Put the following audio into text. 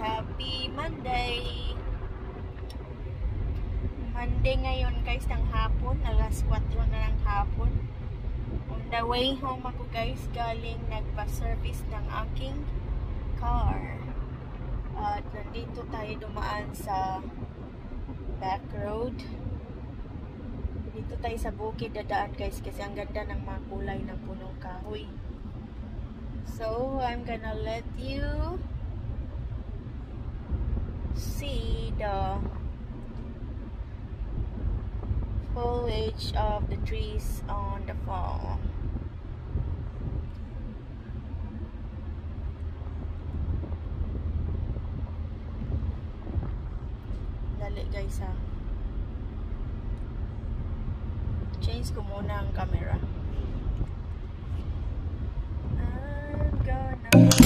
Happy Monday! Monday ngayon guys ng hapon, alas 4 na ng hapon. On the way home ako guys, galing nagpa-service ng aking car. At nandito tayo dumaan sa back road. Dito tayo sa bukid dadaan guys kasi ang ganda ng mga kulay ng punong kahoy. So, I'm gonna let you see the foliage of the trees on the fall. Lali guys ha. Change ko muna ang camera. I'm gonna...